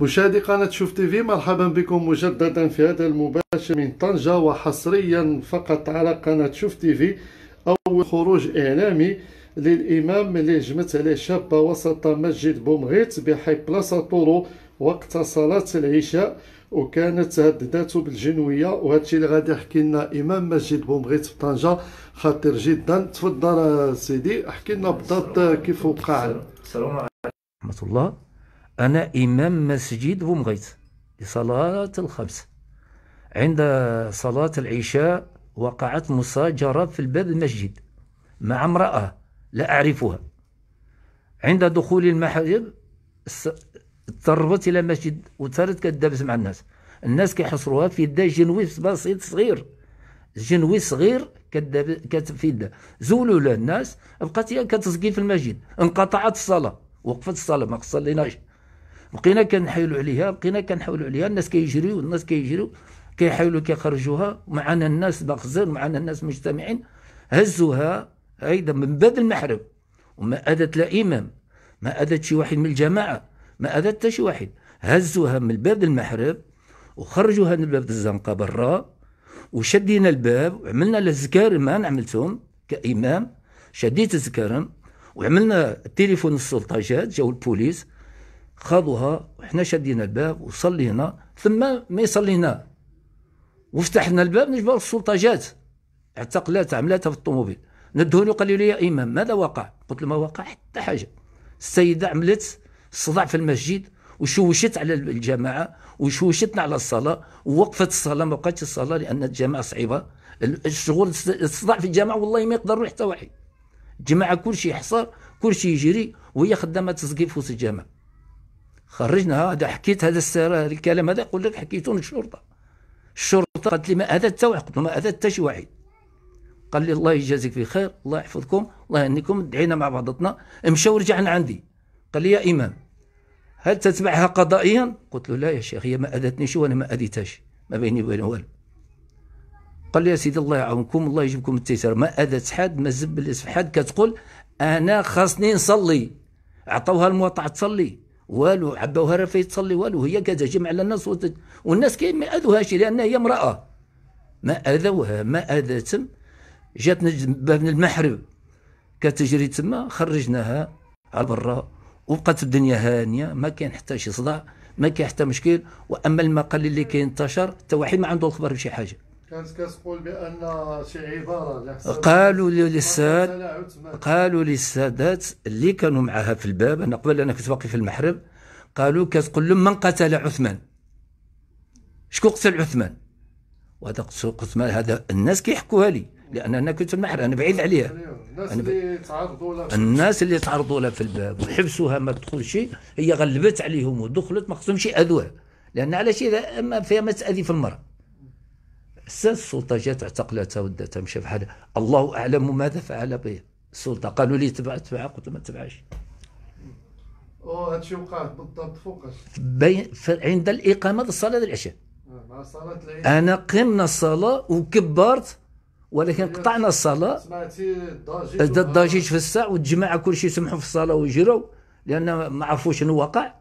مشاهدي قناة شوف تيفي مرحبا بكم مجددا في هذا المباشر من طنجة وحصريا فقط على قناة شوف تيفي أول خروج إعلامي للإمام اللي هجمت عليه شابة وسط مسجد بومغيت بحي بلاصة طورو وقت صلاة العشاء وكانت هددته بالجنوية. وهادشي اللي غادي يحكي لنا إمام مسجد بومغيت في طنجة خطير جدا. تفضل سيدي احكي لنا بالضبط كيف وقع. السلام عليكم. ورحمة الله. أنا إمام مسجد بومغيت لصلاة الخمس. عند صلاة العشاء وقعت مصاجرة في الباب المسجد مع امرأة لا أعرفها. عند دخول المحرم تربت إلى مسجد وصارت كدابس مع الناس. الناس كيحصروها في يدها جنوي بسيط صغير. جنوي صغير في يدها. زولوا الناس بقات هي كتسقي في المسجد. انقطعت الصلاة. وقفت الصلاة ما صليناش بقينا كنحاولوا عليها بقينا كنحاولوا عليها. الناس كيجريو الناس كيجريو كيحاولوا كيخرجوها. معنا الناس باخزين معنا الناس مجتمعين. هزوها هيدا من باب المحرم. وما أذت لا إمام ما أذت شي واحد من الجماعة ما أذت حتى شي واحد. هزوها من الباب المحرم وخرجوها من باب الزنقة برا وشدينا الباب وعملنا الزكارم عملتهم كإمام. شديت الزكارم وعملنا التليفون السلطة جات جاو البوليس. خاضوها وحنا شدينا الباب وصلينا ثم ما يصلينا. وفتحنا الباب نجبر السلطه جات اعتقلات عملتها في الطوموبيل. ندهوني قال لي يا إمام ماذا وقع؟ قلت له ما وقع حتى حاجة. السيدة عملت صداع في المسجد وشوشت على الجماعة وشوشتنا على الصلاة ووقفت الصلاة ما بقاتش الصلاة لأن الجماعة صعيبة. الشغل الصداع في الجامعة والله ما يقدر حتى واحد. الجماعة كل شيء حصار كل شيء يجري وهي خدامة تسقي في وسط الجامعة خرجنا هذا حكيت هذا الكلام هذا يقول لك حكيته للشرطه الشرطة قالت لي ما أذت واحد قلت له ما أذت حتى شي واحد قال لي الله يجازيك في خير الله يحفظكم الله يهنيكم دعينا مع بعضتنا. مشاو ورجعنا عندي. قال لي يا إمام هل تتبعها قضائيا؟ قلت له لا يا شيخ هي ما اذتنيش وأنا ما اذيتهاش ما بيني وبينها والو قال لي يا سيدي الله يعاونكم الله يجيبكم التيسير. ما أذت حد ما زبل حد كتقول أنا خاصني نصلي. عطوها المواطع تصلي. والو عبوها راه تصلي والو هي كتهجم على الناس وت... والناس كي ما اذوهاش لأن هي امرأة. ما أذوها ما اذتهم جات باب المحرب. كتجري تما خرجناها على برا وبقات الدنيا هانية ما كاين حتى شي صداع ما كاين حتى مشكل. وأما المقال اللي كينتشر حتى واحد ما عنده الخبر بشي حاجة. كانت كتقول بأن شي عبارة قالوا للساد قالوا للسادات اللي كانوا معها في الباب أنا قبل أنا كنت باقي في المحرب قالوا كتقول لهم من قتل عثمان؟ شكون قتل عثمان؟ وهذا عثمان هذا الناس كيحكوها لي لأن أنا كنت في المحرب أنا بعيد عليها. الناس اللي تعرضوا لها الناس اللي تعرضوا لها في الباب وحبسوها ما تدخلش هي غلبت عليهم ودخلت ما خصهمش ياذوها لأن على شيء ما فيها ما تأذي في المرأة. السلطة جات اعتقلتها ودتها مشى بحال الله أعلم ماذا فعل بها السلطة. قالوا لي تبع تبع قلت ما تبعش. هادشي وقع بالضبط فوقاش بين عند الإقامة الصلاة العشاء. آه، مع صلاة العشاء أنا قمنا الصلاة وكبرت ولكن قطعنا الصلاة. سمعتي الضجيج الضجيج في الساعة والجماعة كل شيء سمحوا في الصلاة وجروا لأن ما عرفوا شنو وقع.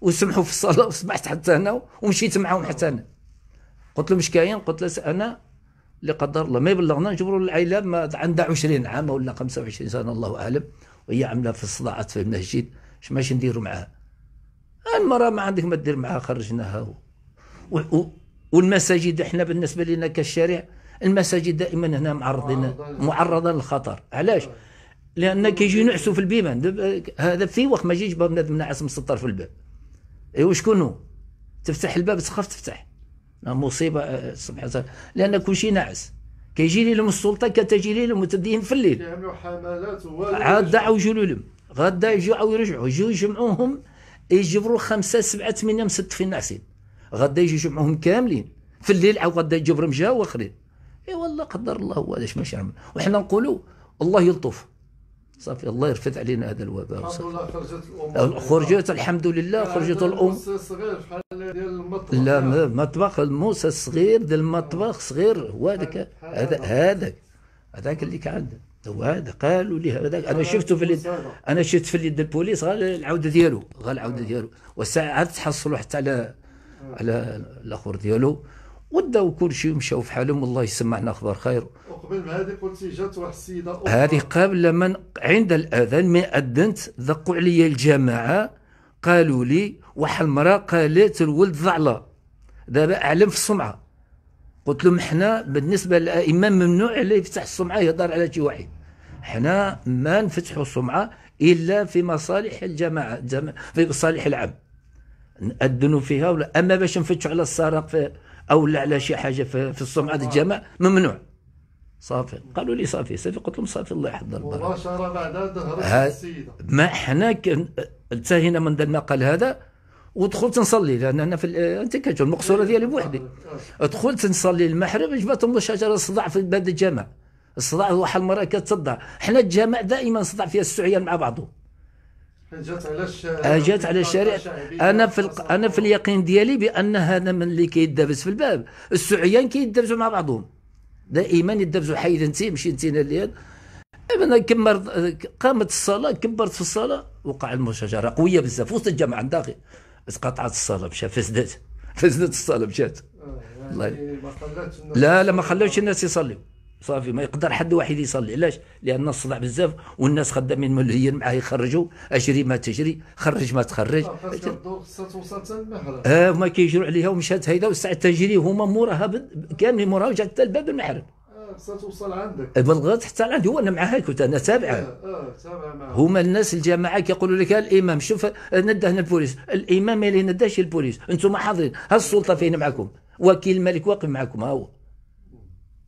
وسمحوا في الصلاة وسمحت حتى أنا ومشيت معهم حتى أنا. قلت له مش كاين؟ قلت له أنا اللي قدر الله. ما يبلغنا نجبروا العائله ما عندها 20 عام ولا 25 سنة الله أعلم. وهي عاملة في الصداعات في المسجد اش ماشي نديروا معاها؟ المرأة ما عندك ما دير معاها خرجناها و... و... والمساجد إحنا بالنسبة لنا كالشارع المساجد دائما هنا معرضين معرضه للخطر. علاش؟ لأن كيجي ينعسوا في البيبان. هذا في وقت ما يجيش بنادم ناعس مسطر في الباب. أيوا شكون هو؟ تفتح الباب تخاف تفتح. مصيبة آه، سبحان الله لأن كل شيء ناعس. كيجي لهم السلطة كتجي لهم وتديهم في الليل. كيعملوا حملات عاد دعوا يجوا لهم. غدا يجوا يرجعوا يجوا يجمعوهم يجبروا خمسة سبعة ثمانية مستفين ناعسين غدا يجوا يجمعوهم كاملين. في الليل عاود غدا يجبرهم جاو واخرين إي والله قدر الله هو هذا ماشي نعمل وحنا نقولوا الله يلطف. صافي الله يرفد علينا هذا الوباء. الحمد لله خرجت الأمور. خرجت الحمد لله خرجت الأم. ديال المطبخ. لا مطبخ الموس الصغير ديال المطبخ صغير هو هذاك هذا هذاك هذاك اللي كان عنده وهذا قالوا لي هذا أنا شفته في اليد أنا شفت في اليد البوليس غير العودة ديالو غير العودة ديالو. والساعة عاد تحصلوا حتى على على الآخر ديالو. وداو كل شيء ومشاو في حالهم. والله يسمعنا أخبار خير. وقبل ما هذه قلتي جات واحد السيدة. هذه قبل من عند الأذان ما أذنت دقوا علي الجماعة. قالوا لي واحد المرأة قالت الولد ضعلة. دابا أعلم في السمعة. قلت لهم إحنا بالنسبة للأئمة ممنوع عليه يفتح السمعة يهضر على شي واحد. إحنا ما نفتحوا السمعة إلا في مصالح الجماعة في مصالح العام. نأذنوا فيها ولا أما باش نفتحوا على السرق أو لا على شي حاجة في, في السمعة الجماعة ممنوع. صافي. قالوا لي صافي صافي قلت لهم صافي الله يحفظ البركة. مباشره بعد هربت السيده ما حنا انتهينا من المقال هذا ودخلت نصلي لأن أنا في أنت كتشوف المقصورة ديالي بوحدي. دخلت نصلي المحرم جبتهم شجرة الصداع في باب الجامع. الصداع واحد المره كتصدع. حنا الجامع دائما صدع فيها السعيان مع بعضهم جات على الشارع جات على الشارع أنا في الق... أنا في اليقين ديالي بأن هذا من اللي كيدابز في الباب. السعيان كيدابزوا مع بعضهم. دائما يدابزوا حيد أنت مشي أنت اللي أنا كمر قامت الصلاة كبرت في الصلاة وقع المشاجره قوية بزاف وسط الجامع داخل. تقطعت الصلاة مشى فسدت. فسدت الصلاة مشات. آه، الله يعني لا لا ما خلوش الناس يصليوا. صافي ما يقدر حد واحد يصلي. علاش؟ لأن الصداع بزاف والناس خدامين ملهيين معاه يخرجوا اجري ما تجري خرج ما تخرج. آه ما كيجروا عليها ومشات هيدا والساعة تجري هما موراها كاملين موراها وجات حتى الباب المحرم خصها توصل عندك. بلغت حتى عندي وأنا معها كنت أنا تابعة. آه, آه، معها هما الناس الجماعة كيقولوا لك الإمام شوف نده هنا البوليس. الإمام اللي نداش البوليس. أنتم حاضرين. ها السلطة فين معكم؟ وكيل الملك واقف معكم ها هو.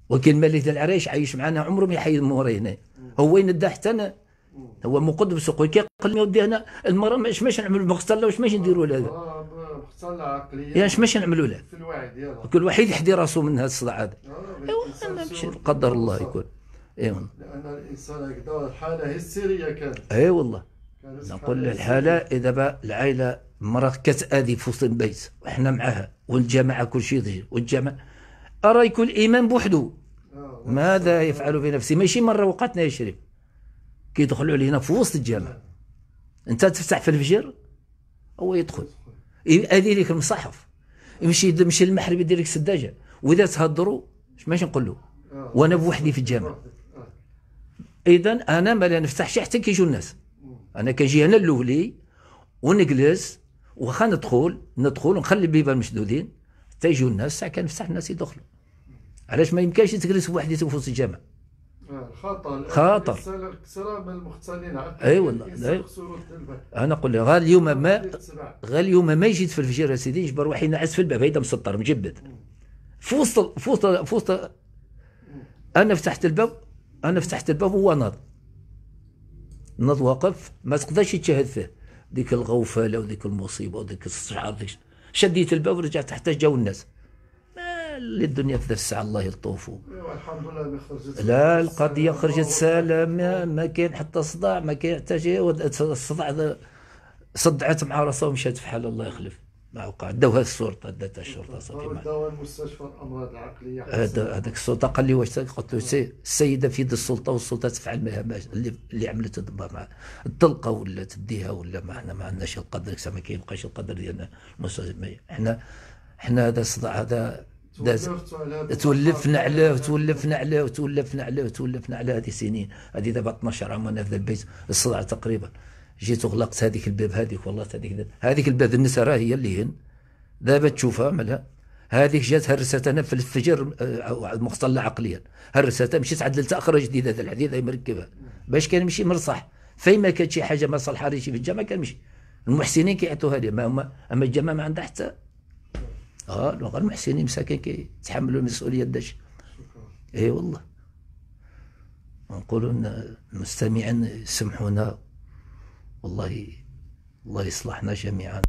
وكيل الملك ديال العريش عايش معنا عمره ما يحيد موراي هنا. هو ينده حتى أنا هو مقدم سوق. كيقول لي ودي هنا المرأة واش ماشي نعملوا مغسله واش ماشي نديروا لها آه، مغسله عقلية. يا اش ماشي نعملوا لها؟ في كل واحد يحدي راسه من هذا الصداع هذا. ايوا ماشي قدر الله يكون. اي لأن الإنسان هكذا الحالة هستيرية كانت. اي والله. نقول الحالة إذا با العائلة مراه كتاذي في وسط البيت وحنا معاها والجماعة كل شيء ضجر والجماعة أرى يكون الايمان بوحده. ماذا يفعل بنفسه ماشي مرة وقعتنا يا شريف. كيدخلوا علينا في وسط الجامع. أنت تفتح في الفجر؟ هو يدخل. هذه لك المصحف. يمشي يمشي للمحرم يدير لك سداجه وإذا تهضروا ماشي نقول له. وأنا بوحدي في الجامع. إذا أنا ما نفتحش حتى كيجوا الناس. أنا كنجي أنا الاولي ونجلس واخا ندخل ندخل ونخلي البيبان مشدودين. حتى يجوا الناس ساعه كنفتح الناس يدخلوا. علاش ما يمكنش تجلس بوحدي في وسط الجامع؟ خطر خطر من المختلين. أي والله. أنا نقول لك غير اليوم ما غير اليوم ما يجي في الفجر يا سيدي يجبر واحد ينعس في الباب هيدا مسطر مجبد. في وسط في وسط في وسط أنا فتحت الباب أنا فتحت الباب وهو ناض ناض واقف ما تقدرش تشاهد فيه. ديك الغوفلة وديك المصيبة وديك الشعر شديت الباب ورجعت حتى جاو الناس. للدنيا في الساعة الله يلطفوا الحمد لله خرجت لا القضية خرجت سالمة ما كاين حتى صداع ما كاين حتى شيء الصداع صدعت مع راسها ومشات في حال الله يخلف. ما وقع داوها الشرطة داتها الشرطة صافي داوها المستشفى الأمراض العقلية هذاك السلطة قال لي واش قلت له السيدة في يد السلطة والسلطة تفعل مهامها اللي اللي عملت مع الطلقة ولا تديها ولا ما إحنا ما عندناش القدر ما كيبقاش القدر ديالنا. إحنا إحنا هذا الصداع هذا تولفنا عليه وتولفنا عليه وتولفنا عليه وتولفنا عليه هذه سنين. هذه دابا 12 عام وأنا في البيت الصداع تقريبا. جيت وغلقت هذيك الباب هذيك والله هذيك هذيك الباب النساء راه هي اللي هن. دابا تشوفها مالها هذيك جات هرست أنا في الفجر آه، مختلة عقليا. هرستها مشيت عدلتها أخرى جديده هذا الحديد مركبها. باش كان يمشي مرصح. فين ما كانت شي حاجة ما صالحه في الجامع كان يمشي المحسنين كيعطوها لي. ما هما أما الجامع ما عندها حتى آه غير المحسنين مساكين كيتحملوا المسؤولية داش إي والله. نقولوا المستمعين يسمحونا والله الله يصلحنا جميعا.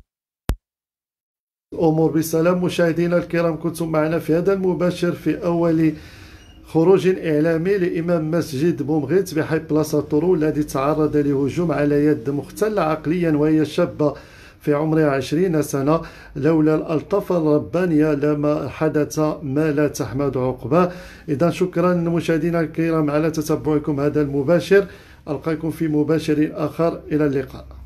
الأمور بسلام مشاهدينا الكرام كنتم معنا في هذا المباشر في أول خروج إعلامي لإمام مسجد بومغيت بحي بلاصة طرو الذي تعرض لهجوم على يد مختلة عقليا وهي شابة في عمر عشرين سنة. لولا الألطاف الربانية لما حدث ما لا تحمد عقباه. إذا شكرا مشاهدينا الكرام على تتبعكم هذا المباشر. ألقاكم في مباشر آخر إلى اللقاء.